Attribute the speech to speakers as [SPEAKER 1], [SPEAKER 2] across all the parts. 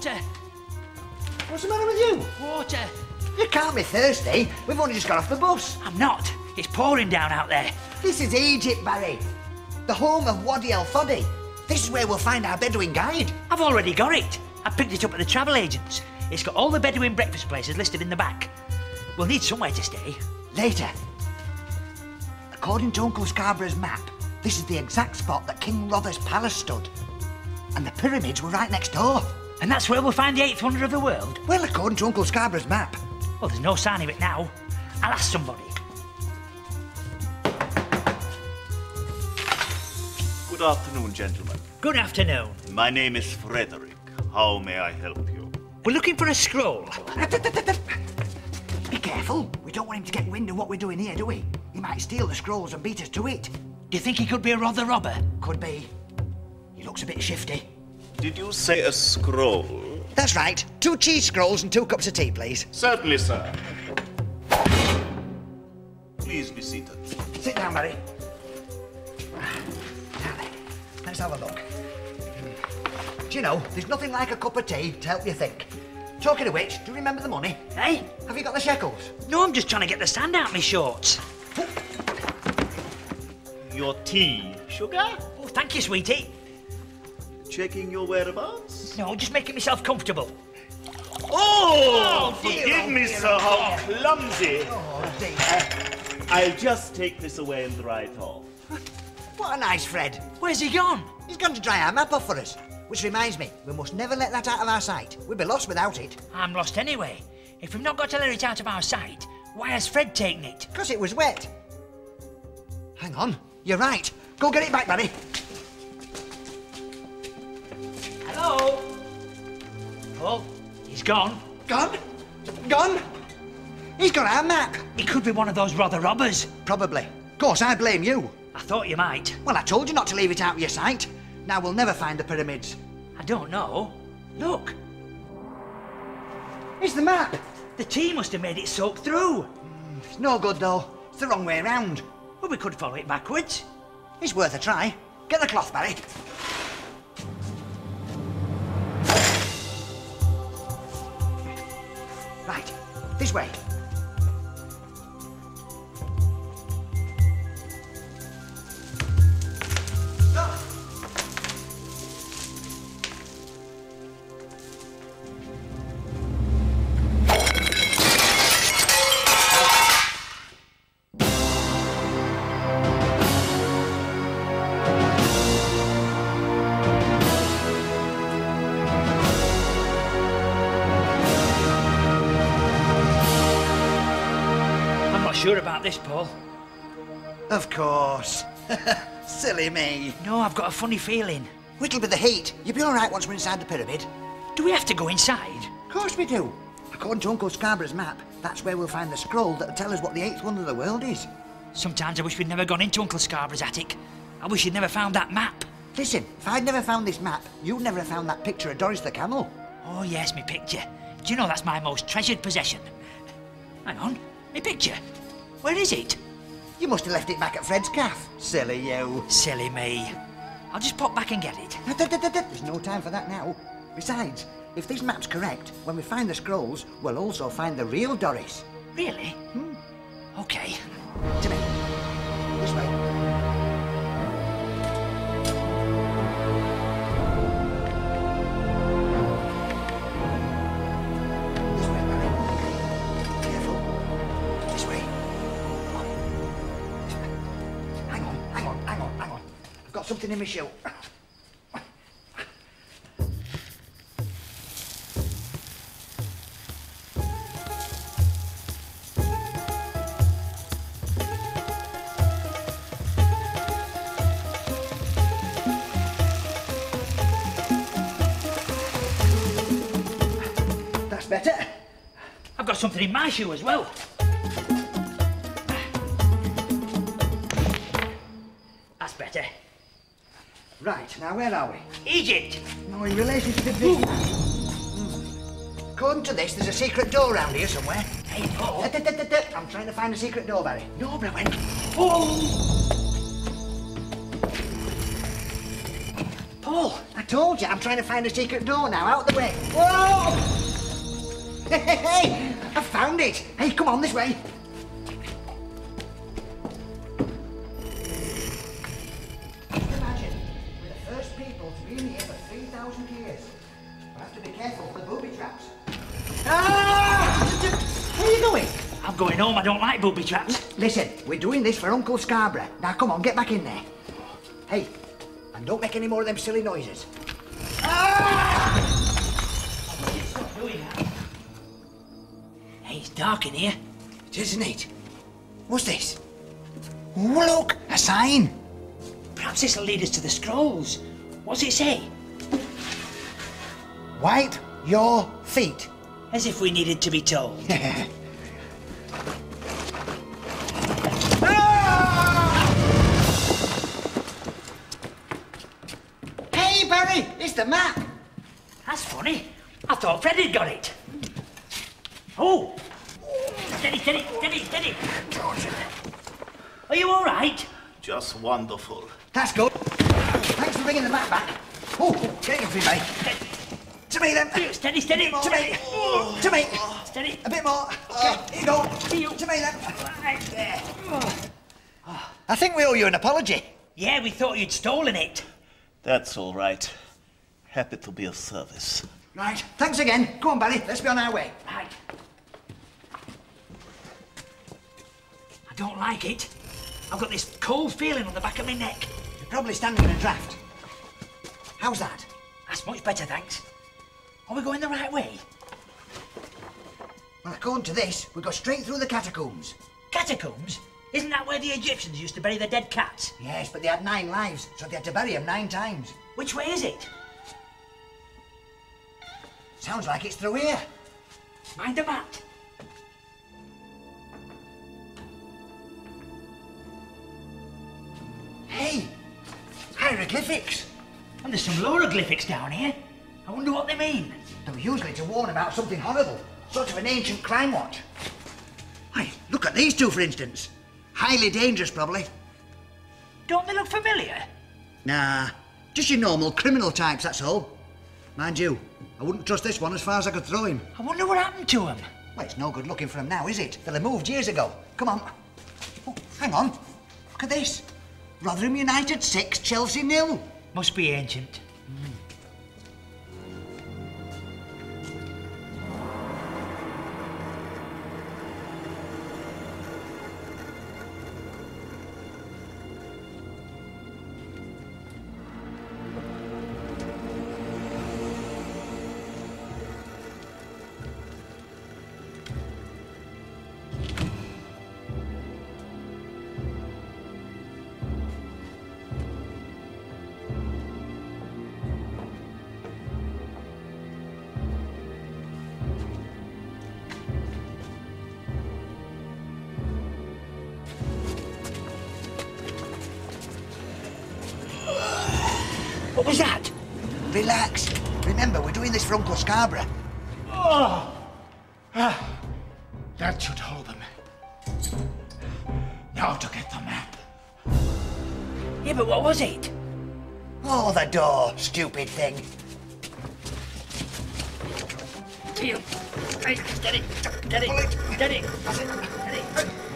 [SPEAKER 1] Water!
[SPEAKER 2] What's the matter with you?
[SPEAKER 1] Water!
[SPEAKER 2] You can't be thirsty. We've only just got off the bus.
[SPEAKER 1] I'm not. It's pouring down out there.
[SPEAKER 2] This is Egypt, Barry. The home of Wadi El Fodi. This is where we'll find our Bedouin guide.
[SPEAKER 1] I've already got it. I picked it up at the travel agents. It's got all the Bedouin breakfast places listed in the back. We'll need somewhere to stay.
[SPEAKER 2] Later. According to Uncle Scarborough's map, this is the exact spot that King Rother's palace stood. And the pyramids were right next door.
[SPEAKER 1] And that's where we'll find the eighth wonder of the world.
[SPEAKER 2] Well, according to Uncle Scarborough's map.
[SPEAKER 1] Well, there's no sign of it now. I'll ask somebody.
[SPEAKER 3] Good afternoon, gentlemen.
[SPEAKER 1] Good afternoon.
[SPEAKER 3] My name is Frederick. How may I help you?
[SPEAKER 1] We're looking for a scroll.
[SPEAKER 2] Be careful. We don't want him to get wind of what we're doing here, do we? He might steal the scrolls and beat us to it.
[SPEAKER 1] Do you think he could be a Rother robber?
[SPEAKER 2] Could be. He looks a bit shifty.
[SPEAKER 3] Did you say a scroll?
[SPEAKER 2] That's right. Two cheese scrolls and two cups of tea, please.
[SPEAKER 3] Certainly, sir. Please be seated.
[SPEAKER 2] Sit down, Barry. Now then, let's have a look. Do you know, there's nothing like a cup of tea to help you think. Talking of which, do you remember the money?
[SPEAKER 1] Hey?
[SPEAKER 2] Have you got the shekels?
[SPEAKER 1] No, I'm just trying to get the sand out of my shorts. Oh.
[SPEAKER 3] Your tea, sugar?
[SPEAKER 1] Oh, thank you, sweetie.
[SPEAKER 3] Checking your whereabouts?
[SPEAKER 1] No, just making myself comfortable.
[SPEAKER 3] Oh, oh
[SPEAKER 2] dear,
[SPEAKER 3] forgive
[SPEAKER 2] oh,
[SPEAKER 3] me,
[SPEAKER 2] dear,
[SPEAKER 3] sir,
[SPEAKER 2] oh,
[SPEAKER 3] how clumsy.
[SPEAKER 2] Oh, dear.
[SPEAKER 3] I'll just take this away and dry it off.
[SPEAKER 2] What a nice Fred.
[SPEAKER 1] Where's he gone?
[SPEAKER 2] He's gone to dry our map off for us. Which reminds me, we must never let that out of our sight. We'd be lost without it.
[SPEAKER 1] I'm lost anyway. If we've not got to let it out of our sight, why has Fred taken it?
[SPEAKER 2] Because it was wet. Hang on. You're right. Go get it back, Barry.
[SPEAKER 1] Hello? Paul? He's gone.
[SPEAKER 2] Gone? Gone? He's got our map.
[SPEAKER 1] He could be one of those Rother robbers.
[SPEAKER 2] Probably. Of course, I blame you.
[SPEAKER 1] I thought you might.
[SPEAKER 2] Well, I told you not to leave it out of your sight. Now we'll never find the pyramids.
[SPEAKER 1] I don't know. Look,
[SPEAKER 2] It's the map.
[SPEAKER 1] the tea must have made it soak through.
[SPEAKER 2] Mm, it's no good, though. It's the wrong way round.
[SPEAKER 1] Well, we could follow it backwards.
[SPEAKER 2] It's worth a try. Get the cloth, Barry. Right. This way.
[SPEAKER 1] About this, Paul.
[SPEAKER 2] Of course. Silly me.
[SPEAKER 1] No, I've got a funny feeling.
[SPEAKER 2] Whittle with the heat. You'll be all right once we're inside the pyramid.
[SPEAKER 1] Do we have to go inside?
[SPEAKER 2] Of course we do. According to Uncle Scarborough's map, that's where we'll find the scroll that'll tell us what the eighth wonder of the world is.
[SPEAKER 1] Sometimes I wish we'd never gone into Uncle Scarborough's attic. I wish he'd never found that map.
[SPEAKER 2] Listen, if I'd never found this map, you'd never have found that picture of Doris the camel.
[SPEAKER 1] Oh, yes, me picture. Do you know that's my most treasured possession? Hang on, me picture. Where is it?
[SPEAKER 2] You must have left it back at Fred's calf. Silly you.
[SPEAKER 1] Silly me. I'll just pop back and get it.
[SPEAKER 2] There's no time for that now. Besides, if this map's correct, when we find the scrolls, we'll also find the real Doris.
[SPEAKER 1] Really?
[SPEAKER 2] Hmm. Okay. Something in my shoe. That's better.
[SPEAKER 1] I've got something in my shoe as well. That's better.
[SPEAKER 2] Right, now where are we?
[SPEAKER 1] Egypt!
[SPEAKER 2] No, in relation to the big... Hmm. According to this, there's a secret door around here somewhere.
[SPEAKER 1] Hey, Paul.
[SPEAKER 2] Da, da, da. I'm trying to find a secret door, Barry.
[SPEAKER 1] No, Brewin. Oh! Paul,
[SPEAKER 2] I told you, I'm trying to find a secret door now. Out the way. Whoa! Hey, hey, hey! I found it. Hey, come on, this way. Going
[SPEAKER 1] home. I don't like booby traps.
[SPEAKER 2] Listen, we're doing this for Uncle Scarborough. Now come on, get back in there. Hey, and don't make any more of them silly noises.
[SPEAKER 1] That. Hey, it's dark in here.
[SPEAKER 2] It isn't it? What's this? Oh, look, a sign.
[SPEAKER 1] Perhaps this will lead us to the scrolls. What's it say?
[SPEAKER 2] Wipe your feet.
[SPEAKER 1] As if we needed to be told.
[SPEAKER 2] the map.
[SPEAKER 1] That's funny. I thought Fred had got it. Oh! Steady, steady, steady, steady. Are you all right?
[SPEAKER 3] Just wonderful.
[SPEAKER 2] That's good. Thanks for bringing the map back. Oh, get your feet, mate. To me, then.
[SPEAKER 1] Steady, steady.
[SPEAKER 2] To me. To me.
[SPEAKER 1] Steady.
[SPEAKER 2] A bit more. Okay, here you go.
[SPEAKER 1] See you.
[SPEAKER 2] To me, then.
[SPEAKER 1] Right there.
[SPEAKER 2] I think we owe you an apology.
[SPEAKER 1] Yeah, we thought you'd stolen it.
[SPEAKER 3] That's all right. Happy to be of service.
[SPEAKER 2] Right, thanks again. Go on, Barry, let's be on our way.
[SPEAKER 1] Right. I don't like it. I've got this cold feeling on the back of my neck.
[SPEAKER 2] You're probably standing in a draft. How's that?
[SPEAKER 1] That's much better, thanks. Are we going the right way?
[SPEAKER 2] Well, according to this, we go straight through the catacombs.
[SPEAKER 1] Catacombs? Isn't that where the Egyptians used to bury their dead cats?
[SPEAKER 2] Yes, but they had nine lives, so they had to bury them nine times.
[SPEAKER 1] Which way is it?
[SPEAKER 2] Sounds like it's through here.
[SPEAKER 1] Mind the mat.
[SPEAKER 2] Hey, hieroglyphics.
[SPEAKER 1] And there's some hieroglyphics down here. I wonder what they mean.
[SPEAKER 2] They were usually to warn about something horrible, sort of an ancient crime watch. Hey, look at these two, for instance. Highly dangerous, probably.
[SPEAKER 1] Don't they look familiar?
[SPEAKER 2] Nah, just your normal criminal types, that's all. Mind you, I wouldn't trust this one as far as I could throw him.
[SPEAKER 1] I wonder what happened to him.
[SPEAKER 2] Well, it's no good looking for him now, is it? They'll have moved years ago. Come on. Oh, hang on. Look at this. Rotherham United 6, Chelsea nil.
[SPEAKER 1] Must be ancient. Hmm. What was that?
[SPEAKER 2] Relax. Remember, we're doing this for Uncle Scarborough. Oh. Ah.
[SPEAKER 4] That should hold them. Now to get the map.
[SPEAKER 1] Yeah, but what was it?
[SPEAKER 2] Oh, the door, stupid thing.
[SPEAKER 1] Steady, steady, steady, steady,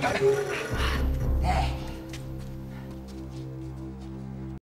[SPEAKER 1] steady.